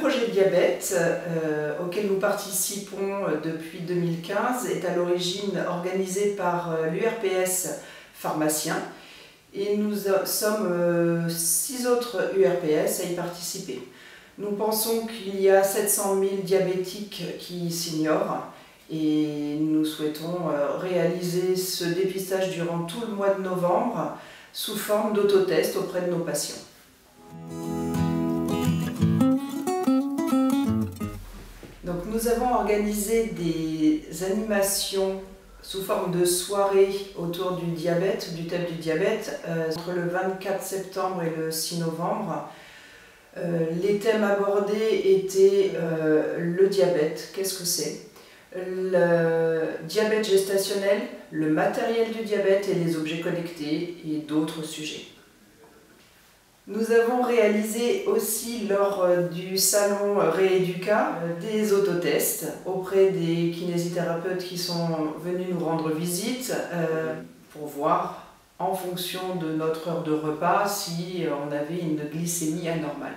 projet diabète euh, auquel nous participons depuis 2015 est à l'origine organisé par euh, l'URPS pharmacien et nous sommes euh, six autres URPS à y participer. Nous pensons qu'il y a 700 000 diabétiques qui s'ignorent et nous souhaitons réaliser ce dépistage durant tout le mois de novembre sous forme d'autotest auprès de nos patients. Nous avons organisé des animations sous forme de soirée autour du diabète, du thème du diabète, euh, entre le 24 septembre et le 6 novembre. Euh, les thèmes abordés étaient euh, le diabète, qu'est-ce que c'est? Le diabète gestationnel, le matériel du diabète et les objets connectés et d'autres sujets. Nous avons réalisé aussi lors euh, du salon Rééduca euh, des autotests auprès des kinésithérapeutes qui sont venus nous rendre visite euh, pour voir en fonction de notre heure de repas si on avait une glycémie anormale.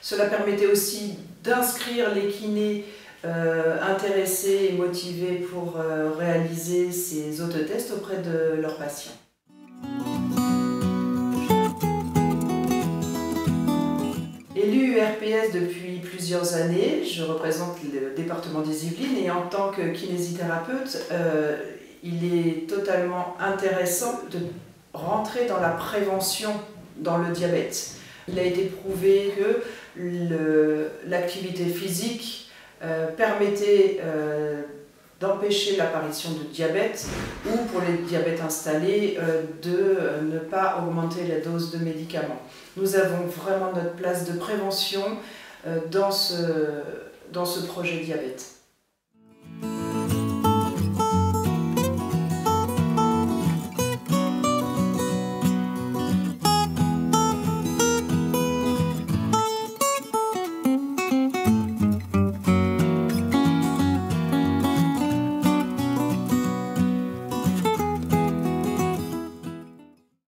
Cela permettait aussi d'inscrire les kinés intéressés et motivés pour réaliser ces autotests auprès de leurs patients. Depuis plusieurs années, je représente le département des Yvelines et en tant que kinésithérapeute, euh, il est totalement intéressant de rentrer dans la prévention dans le diabète. Il a été prouvé que l'activité physique euh, permettait euh, d'empêcher l'apparition de diabète ou pour les diabètes installés euh, de euh, ne pas augmenter la dose de médicaments. Nous avons vraiment notre place de prévention euh, dans ce, dans ce projet diabète.